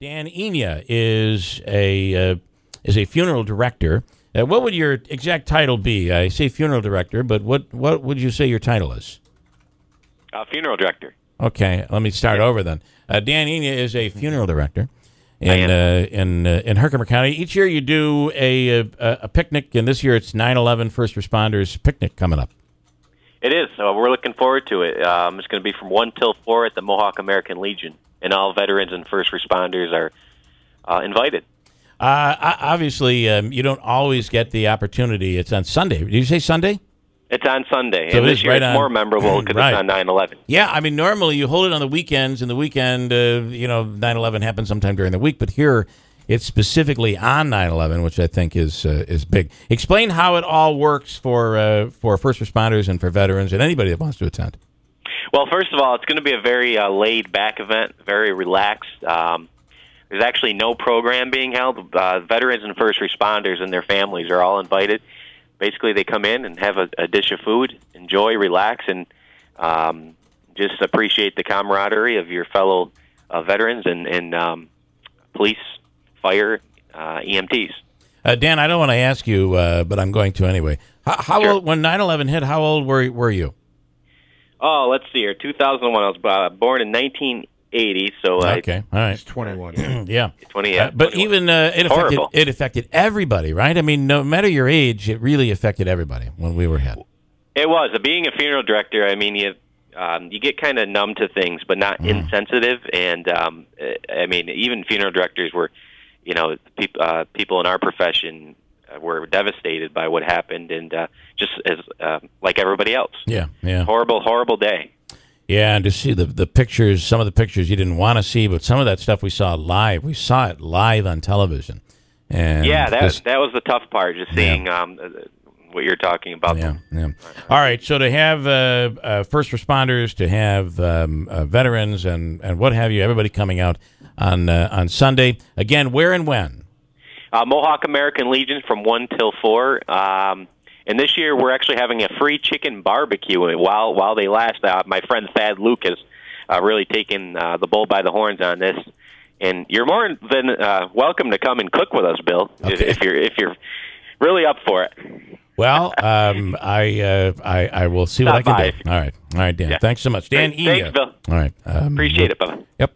Dan Enya is a uh, is a funeral director. Uh, what would your exact title be? I say funeral director, but what what would you say your title is? Uh, funeral director. Okay, let me start over then. Uh, Dan Enya is a funeral director in uh, in uh, in Herkimer County. Each year you do a, a a picnic, and this year it's 9/11 First Responders Picnic coming up. It is. So we're looking forward to it. Um, it's going to be from one till four at the Mohawk American Legion, and all veterans and first responders are uh, invited. Uh, obviously, um, you don't always get the opportunity. It's on Sunday. Did you say Sunday? It's on Sunday, So and this is year right it's on- more memorable because Right. it's on 9/11. Yeah, I mean, normally you hold it on the weekends, and the weekend, uh, you know, 9 11 happens sometime during the week, but here it's specifically on 9 11, which I think is uh, is big. Explain how it all works for, uh, for first responders and for veterans and anybody that wants to attend. Well, first of all, it's going to be a very uh, laid back event, very relaxed. Um, there's actually no program being held. Uh, veterans and first responders and their families are all invited. Basically, they come in and have a, a dish of food, enjoy, relax, and um, just appreciate the camaraderie of your fellow uh, veterans and, and um, police, fire, uh, EMTs. Uh, Dan, I don't want to ask you, uh, but I'm going to anyway. How, how Sure. old, when 9 11 hit, how old were, were you? Oh, let's see here. 2001. I was uh, born in 1980, so uh, Okay, all right. He's 21. Yeah. 20. Uh, but 21. even uh, it affected Horrible. it affected everybody, right? I mean, no matter your age, it really affected everybody when we were hit. It was. Uh, Being a funeral director, I mean, you um, you get kind of numb to things, but not Mm. insensitive. And um, uh, I mean, even funeral directors were, you know, peop, uh, people in our profession were devastated by what happened, and uh, just as uh, like everybody else. Yeah, yeah. Horrible, horrible day. Yeah, and to see the the pictures, some of the pictures you didn't want to see, but some of that stuff we saw live. We saw it live on television. And yeah, that this- that was the tough part, just seeing um, uh, what you're talking about. yeah, yeah. All right, so to have uh, uh, first responders, to have um, uh, veterans, and and what have you, everybody coming out on uh, on Sunday again. Where and when? Uh, Mohawk American Legion from one till four. Um, and this year we're actually having a free chicken barbecue while while they last. Uh, my friend Thad Lucas uh, really taking uh, the bull by the horns on this. And you're more than uh, welcome to come and cook with us, Bill, if, Okay. if you're if you're really up for it. Well, um, I, uh, I I will see what I can by. do. All right, all right, Dan. Yeah. Thanks so much, Dan. Thanks, Bill. All right, um, Appreciate it, brother. Yep.